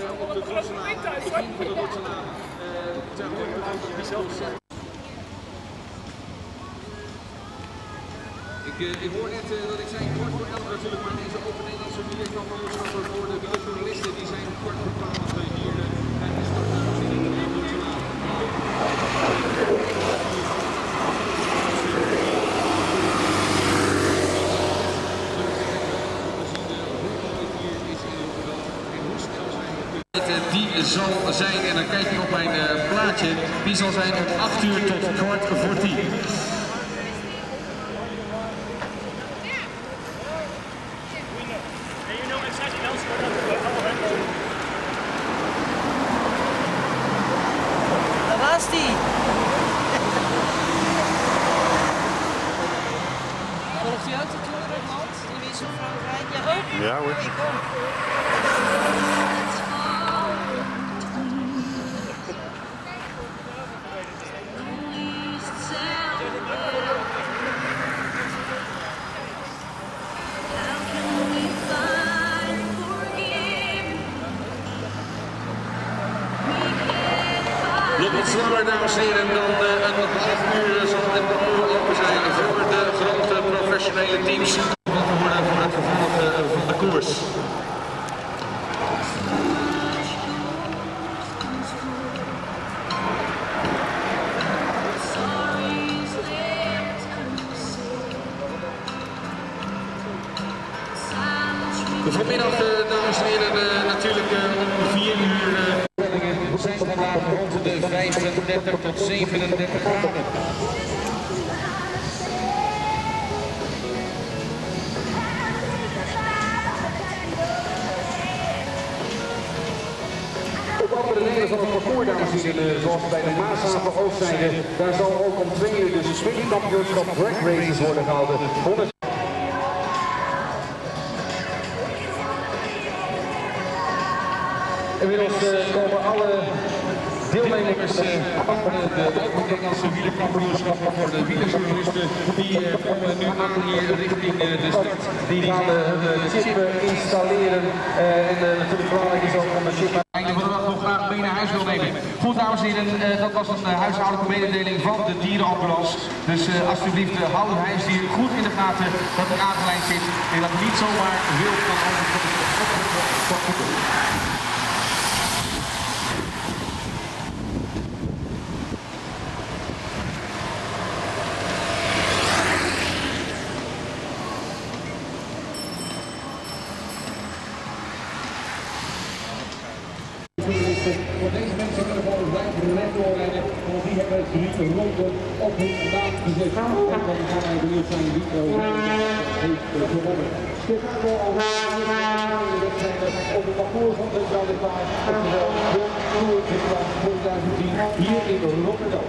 op de Ik, eh, ik hoor net eh, dat ik zei Kort voor elf natuurlijk, maar deze Open Nederlandse vierkamp moet zal zijn, en dan kijk ik op mijn uh, plaatje, die zal zijn om 8 uur tot kwart voor 10. Daar was wat sneller, dames en heren, dan een half uur zal het parcours open zijn voor de grote professionele teams. Wat te worden voor het vervolg van de koers. Vanmiddag, uh, dames en heren, uh, natuurlijk om 4 uur zijn vandaag rond de 35 tot 37 graden. Op andere delen van het parcours, dames en heren, zoals bij de Maashaven Oostzijde, daar zal ook om twee uur de sprintkampioenschap drag races worden gehouden. 100 Inmiddels uh, komen alle deelnemers van de, de Open Nederlandse wielerkampioenschap voor de wielerjournalisten. Die uh, komen nu aan hier richting de start. Die gaan hun chip installeren en natuurlijk belangrijk is ook om de chip Einde van de nog graag naar nemen. Goed dames en heren, dat was een huishoudelijke mededeling van de dierenambulance. Dus alsjeblieft hou het huisdier goed in de gaten dat hij aangeleid zit en dat niet zomaar wild kan Voor deze mensen kunnen gewoon blijven recht doorrijden, want die hebben drie ronden op hun naam gezet. En dan gaan wij benieuwd zijn wie heeft gewonnen. Chicago op het parcours van de Paard, oftewel de Tour de France 2010 hier in Rotterdam.